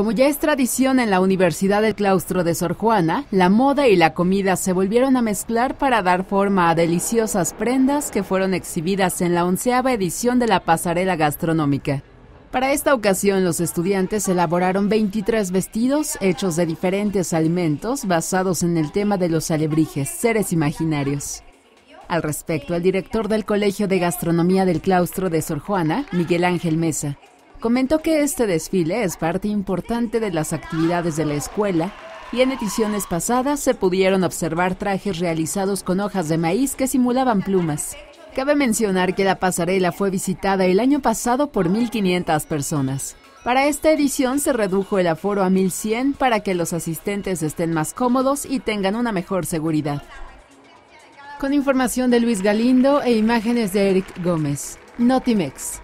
Como ya es tradición en la Universidad del Claustro de Sor Juana, la moda y la comida se volvieron a mezclar para dar forma a deliciosas prendas que fueron exhibidas en la onceava edición de la pasarela gastronómica. Para esta ocasión, los estudiantes elaboraron 23 vestidos hechos de diferentes alimentos basados en el tema de los alebrijes, seres imaginarios. Al respecto, el director del Colegio de Gastronomía del Claustro de Sor Juana, Miguel Ángel Mesa, Comentó que este desfile es parte importante de las actividades de la escuela y en ediciones pasadas se pudieron observar trajes realizados con hojas de maíz que simulaban plumas. Cabe mencionar que la pasarela fue visitada el año pasado por 1.500 personas. Para esta edición se redujo el aforo a 1.100 para que los asistentes estén más cómodos y tengan una mejor seguridad. Con información de Luis Galindo e imágenes de Eric Gómez. Notimex.